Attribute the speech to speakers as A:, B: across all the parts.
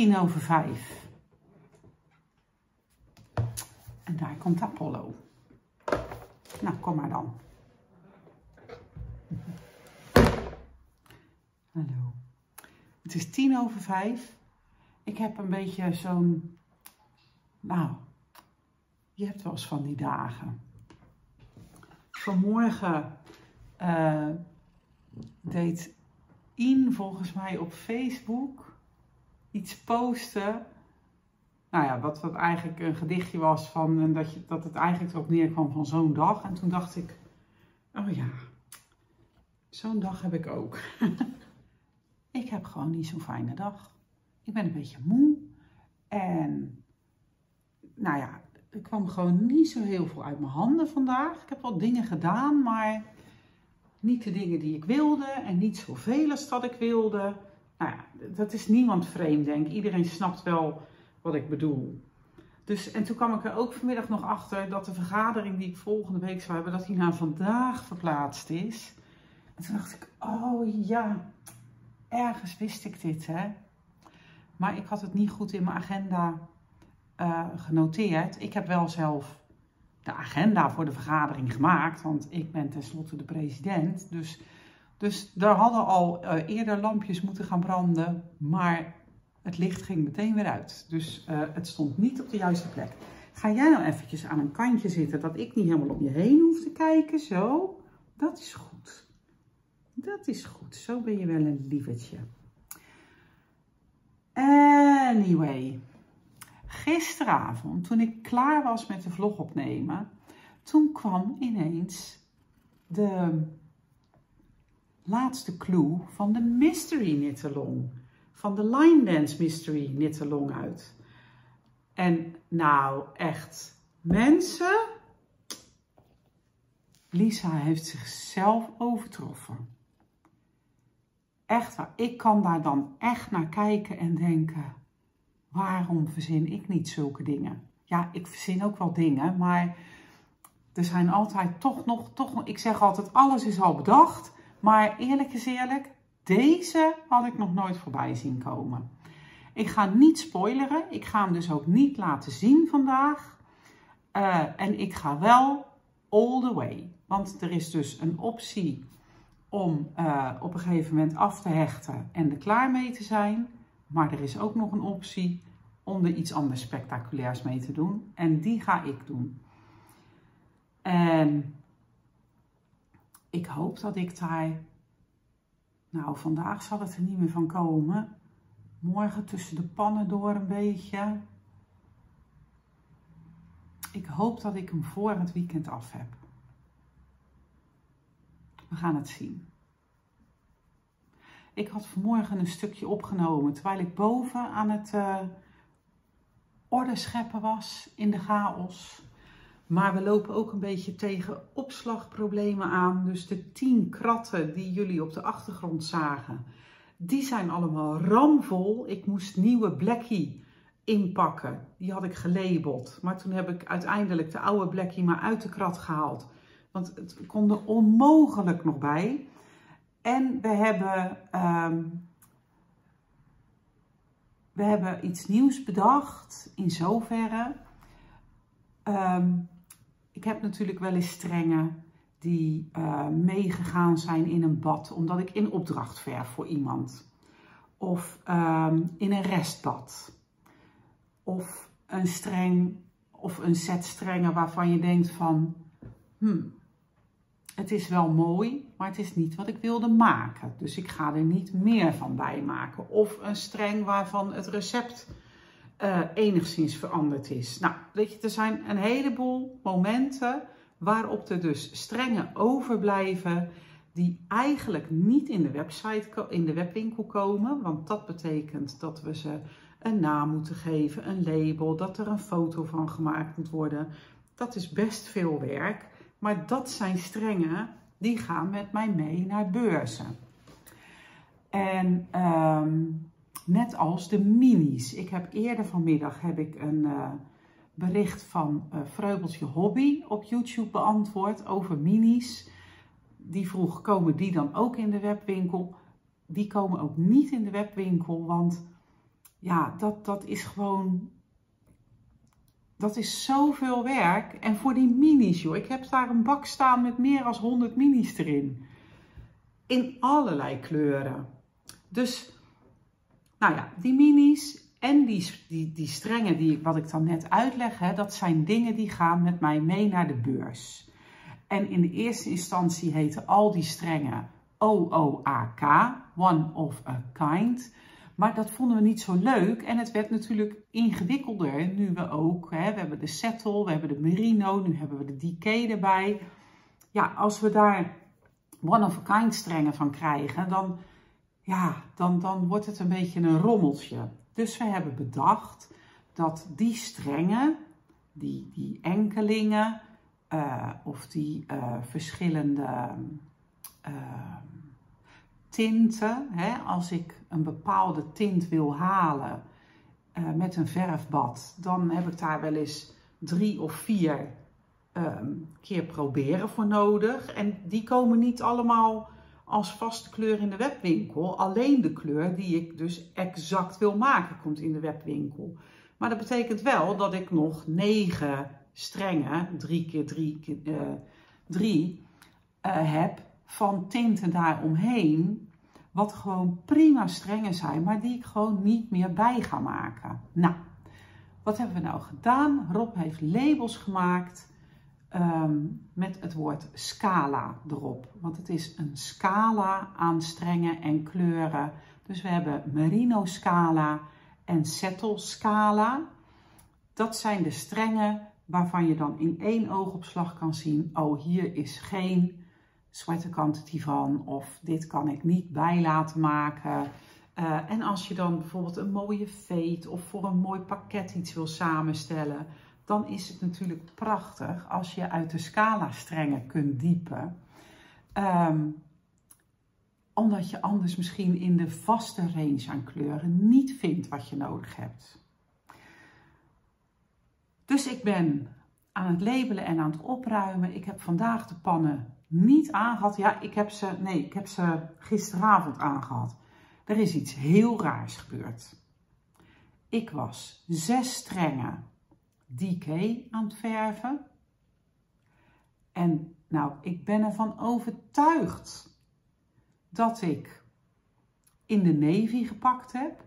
A: tien over vijf. En daar komt Apollo. Nou, kom maar dan. Hallo. Het is tien over vijf. Ik heb een beetje zo'n... Nou, je hebt wel eens van die dagen. Vanmorgen uh, deed In volgens mij op Facebook iets posten. Nou ja, wat, wat eigenlijk een gedichtje was van en dat, je, dat het eigenlijk erop neerkwam van zo'n dag. En toen dacht ik, oh ja, zo'n dag heb ik ook. ik heb gewoon niet zo'n fijne dag. Ik ben een beetje moe. En nou ja, er kwam gewoon niet zo heel veel uit mijn handen vandaag. Ik heb wel dingen gedaan, maar niet de dingen die ik wilde en niet zoveel als dat ik wilde. Nou ja, dat is niemand vreemd, denk ik. Iedereen snapt wel wat ik bedoel. Dus, en toen kwam ik er ook vanmiddag nog achter dat de vergadering die ik volgende week zou hebben, dat die naar vandaag verplaatst is. En toen dacht ik, oh ja, ergens wist ik dit, hè. Maar ik had het niet goed in mijn agenda uh, genoteerd. Ik heb wel zelf de agenda voor de vergadering gemaakt, want ik ben tenslotte de president. Dus, dus daar hadden al uh, eerder lampjes moeten gaan branden, maar het licht ging meteen weer uit. Dus uh, het stond niet op de juiste plek. Ga jij nou eventjes aan een kantje zitten, dat ik niet helemaal om je heen hoef te kijken, zo. Dat is goed. Dat is goed. Zo ben je wel een lievertje. Anyway, gisteravond, toen ik klaar was met de vlog opnemen, toen kwam ineens de laatste clue van de Mystery Knit-along. Van de Line Dance Mystery Knit-along uit. En nou, echt, mensen, Lisa heeft zichzelf overtroffen. Echt waar, ik kan daar dan echt naar kijken en denken, waarom verzin ik niet zulke dingen? Ja, ik verzin ook wel dingen, maar er zijn altijd toch nog, toch nog, ik zeg altijd, alles is al bedacht. Maar eerlijk is eerlijk, deze had ik nog nooit voorbij zien komen. Ik ga niet spoileren, ik ga hem dus ook niet laten zien vandaag. Uh, en ik ga wel all the way. Want er is dus een optie om uh, op een gegeven moment af te hechten en er klaar mee te zijn. Maar er is ook nog een optie om er iets anders spectaculairs mee te doen. En die ga ik doen. En ik hoop dat ik daar, nou vandaag zal het er niet meer van komen. Morgen tussen de pannen door een beetje. Ik hoop dat ik hem voor het weekend af heb. We gaan het zien. Ik had vanmorgen een stukje opgenomen terwijl ik boven aan het uh, orde scheppen was in de chaos. Maar we lopen ook een beetje tegen opslagproblemen aan. Dus de tien kratten die jullie op de achtergrond zagen, die zijn allemaal ramvol. Ik moest nieuwe Blackie inpakken. Die had ik gelabeld. Maar toen heb ik uiteindelijk de oude Blackie maar uit de krat gehaald. Want het kon er onmogelijk nog bij. En we hebben, um, we hebben iets nieuws bedacht in zoverre. Um, ik heb natuurlijk wel eens strengen die uh, meegegaan zijn in een bad, omdat ik in opdracht verf voor iemand. Of um, in een restbad. Of een streng of een set strengen waarvan je denkt van, hmm, het is wel mooi, maar het is niet wat ik wilde maken. Dus ik ga er niet meer van bij maken. Of een streng waarvan het recept uh, enigszins veranderd is. Nou, weet je, er zijn een heleboel momenten waarop er dus strengen overblijven die eigenlijk niet in de website, in de webwinkel komen. Want dat betekent dat we ze een naam moeten geven, een label, dat er een foto van gemaakt moet worden. Dat is best veel werk, maar dat zijn strengen die gaan met mij mee naar beurzen. En um, Net als de minis. Ik heb eerder vanmiddag heb ik een uh, bericht van uh, Vreubeltje Hobby op YouTube beantwoord over minis. die vroeg, komen die dan ook in de webwinkel? Die komen ook niet in de webwinkel, want ja, dat, dat is gewoon dat is zoveel werk. En voor die minis, joh. Ik heb daar een bak staan met meer dan 100 minis erin. In allerlei kleuren. Dus, nou ja, die minis en die, die, die strengen, die, wat ik dan net uitleg, hè, dat zijn dingen die gaan met mij mee naar de beurs. En in de eerste instantie heten al die strengen OOAK, One of a Kind. Maar dat vonden we niet zo leuk en het werd natuurlijk ingewikkelder nu we ook, hè, we hebben de settle, we hebben de merino, nu hebben we de decay erbij. Ja, als we daar one-of-a-kind strengen van krijgen, dan, ja, dan, dan wordt het een beetje een rommeltje. Dus we hebben bedacht dat die strengen, die, die enkelingen uh, of die uh, verschillende... Uh, tinten. Hè, als ik een bepaalde tint wil halen met een verfbad, dan heb ik daar wel eens drie of vier um, keer proberen voor nodig. En die komen niet allemaal als vaste kleur in de webwinkel. Alleen de kleur die ik dus exact wil maken komt in de webwinkel. Maar dat betekent wel dat ik nog negen strengen, drie keer drie, keer, uh, drie uh, heb van tinten daaromheen, wat gewoon prima strengen zijn, maar die ik gewoon niet meer bij ga maken. Nou, wat hebben we nou gedaan? Rob heeft labels gemaakt um, met het woord scala erop. Want het is een scala aan strengen en kleuren. Dus we hebben merino scala en settle scala. Dat zijn de strengen waarvan je dan in één oogopslag kan zien, oh hier is geen sweater quantity van of dit kan ik niet bij laten maken. Uh, en als je dan bijvoorbeeld een mooie fade of voor een mooi pakket iets wil samenstellen, dan is het natuurlijk prachtig als je uit de scala strengen kunt diepen. Um, omdat je anders misschien in de vaste range aan kleuren niet vindt wat je nodig hebt. Dus ik ben aan het labelen en aan het opruimen. Ik heb vandaag de pannen niet aangehad. Ja, ik heb ze, nee, ik heb ze gisteravond aangehad. Er is iets heel raars gebeurd. Ik was zes strengen DK aan het verven. En nou, ik ben ervan overtuigd dat ik in de navy gepakt heb.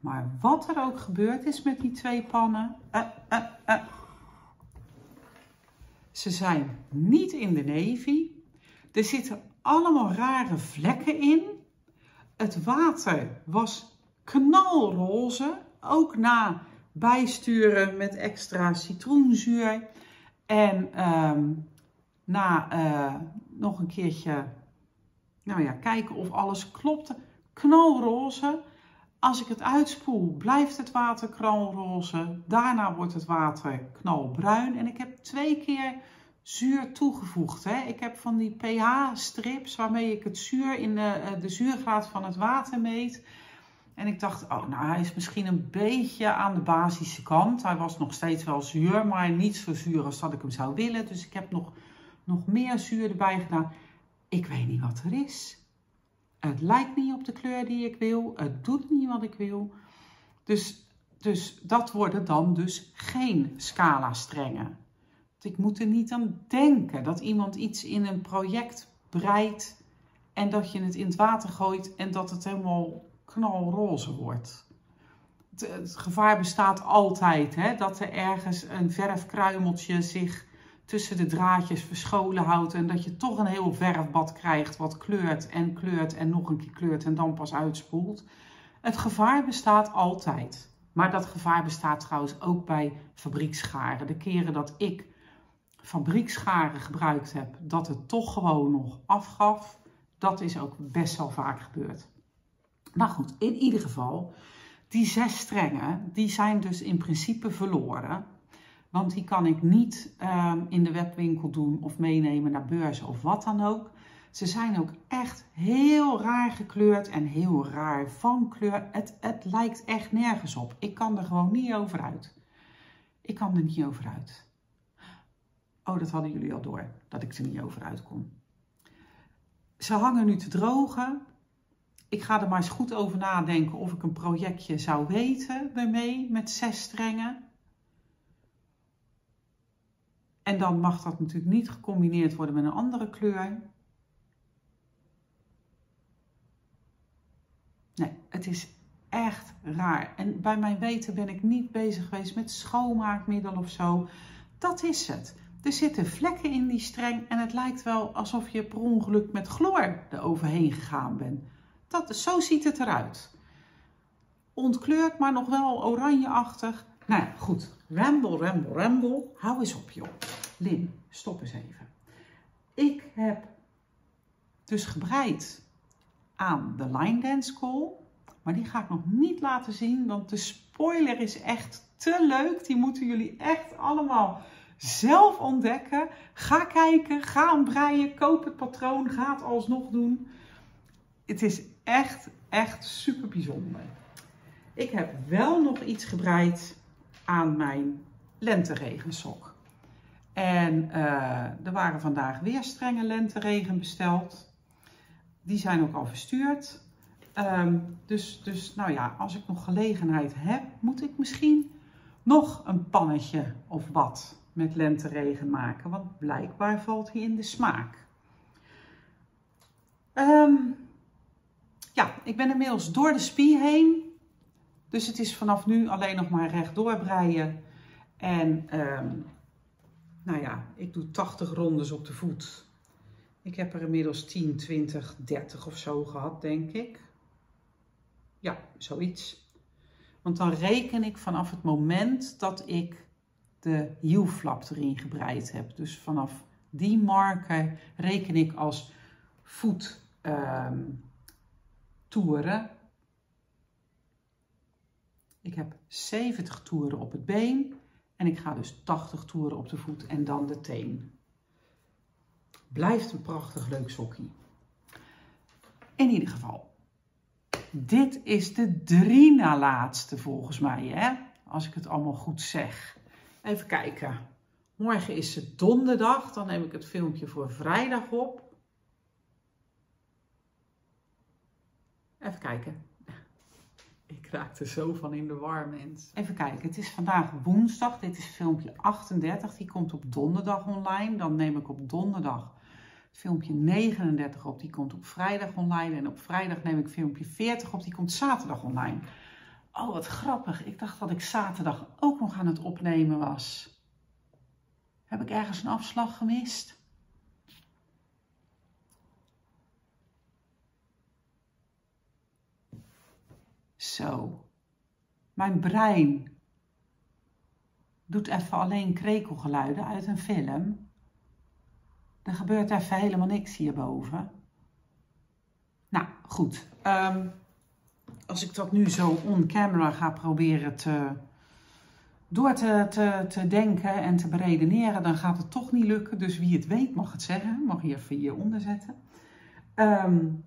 A: Maar wat er ook gebeurd is met die twee pannen, uh, uh, uh, ze zijn niet in de navy. Er zitten allemaal rare vlekken in. Het water was knalroze, ook na bijsturen met extra citroenzuur. En um, na uh, nog een keertje nou ja, kijken of alles klopte. Knalroze. Als ik het uitspoel, blijft het water knalroze. Daarna wordt het water knalbruin. En ik heb twee keer zuur toegevoegd. Hè. Ik heb van die pH-strips waarmee ik het zuur in de, eh, de zuurgraad van het water meet. En ik dacht, oh, nou, hij is misschien een beetje aan de basische kant. Hij was nog steeds wel zuur, maar niet zo zuur als dat ik hem zou willen. Dus ik heb nog, nog meer zuur erbij gedaan. Ik weet niet wat er is. Het lijkt niet op de kleur die ik wil. Het doet niet wat ik wil. Dus, dus dat worden dan dus geen scala strengen. Ik moet er niet aan denken dat iemand iets in een project breidt en dat je het in het water gooit en dat het helemaal knalroze wordt. Het, gevaar bestaat altijd hè, dat er ergens een verfkruimeltje zich tussen de draadjes verscholen houdt en dat je toch een heel verfbad krijgt wat kleurt en kleurt en nog een keer kleurt en dan pas uitspoelt. Het gevaar bestaat altijd. Maar dat gevaar bestaat trouwens ook bij fabriekscharen. De keren dat ik fabriekscharen gebruikt heb, dat het toch gewoon nog afgaf. Dat is ook best wel vaak gebeurd. Maar goed, in ieder geval, die zes strengen, die zijn dus in principe verloren. Want die kan ik niet um, in de webwinkel doen of meenemen naar beurzen of wat dan ook. Ze zijn ook echt heel raar gekleurd en heel raar van kleur. Het, het lijkt echt nergens op. Ik kan er gewoon niet over uit. Ik kan er niet over uit. Oh, dat hadden jullie al door, dat ik er niet over uitkom. Ze hangen nu te drogen. Ik ga er maar eens goed over nadenken of ik een projectje zou weten ermee met zes strengen. En dan mag dat natuurlijk niet gecombineerd worden met een andere kleur. Nee, het is echt raar. En bij mijn weten ben ik niet bezig geweest met schoonmaakmiddel of zo. Dat is het. Er zitten vlekken in die streng en het lijkt wel alsof je per ongeluk met chloor eroverheen gegaan bent. Dat, zo ziet het eruit. Ontkleurd, maar nog wel oranjeachtig. Nou ja, goed. Ramble, ramble, ramble. Hou eens op, joh. Lin, stop eens even. Ik heb dus gebreid aan de line dance call. Maar die ga ik nog niet laten zien, want de spoiler is echt te leuk. Die moeten jullie echt allemaal zelf ontdekken. Ga kijken, ga aan breien, koop het patroon, ga het alsnog doen. Het is echt, echt super bijzonder. Ik heb wel nog iets gebreid aan mijn lenteregensok. En uh, er waren vandaag weer strenge lenteregen besteld. Die zijn ook al verstuurd. Um, dus, dus nou ja, als ik nog gelegenheid heb, moet ik misschien nog een pannetje of wat met lenteregen maken. Want blijkbaar valt hij in de smaak. Um, ja, ik ben inmiddels door de spie heen. Dus het is vanaf nu alleen nog maar rechtdoor breien. En um, nou ja, ik doe 80 rondes op de voet. Ik heb er inmiddels 10, 20, 30 of zo gehad, denk ik. Ja, zoiets. Want dan reken ik vanaf het moment dat ik de hielflap erin gebreid heb. Dus vanaf die marker reken ik als voettoeren. Um, ik heb 70 toeren op het been en ik ga dus 80 toeren op de voet en dan de teen. Blijft een prachtig leuk sokkie. In ieder geval, dit is de drie na laatste volgens mij, hè? als ik het allemaal goed zeg. Even kijken. Morgen is het donderdag, dan neem ik het filmpje voor vrijdag op. Even kijken. Ik raak er zo van in de war, mens. Even kijken, het is vandaag woensdag. Dit is filmpje 38. Die komt op donderdag online. Dan neem ik op donderdag filmpje 39 op. Die komt op vrijdag online. En op vrijdag neem ik filmpje 40 op. Die komt zaterdag online. Oh, wat grappig. Ik dacht dat ik zaterdag ook nog aan het opnemen was. Heb ik ergens een afslag gemist? Zo. Mijn brein doet even alleen krekelgeluiden uit een film. Er gebeurt even helemaal niks hierboven. Nou, goed. Um, als ik dat nu zo on camera ga proberen te, door te, te, denken en te beredeneren, dan gaat het toch niet lukken. Dus wie het weet mag het zeggen. Mag je even hieronder zetten. Um,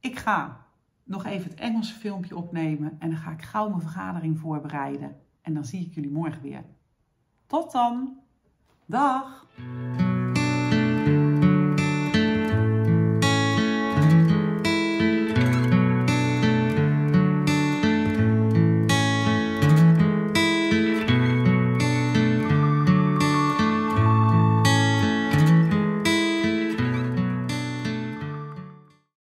A: ik ga nog even het Engelse filmpje opnemen en dan ga ik gauw mijn vergadering voorbereiden. En dan zie ik jullie morgen weer. Tot dan. Dag.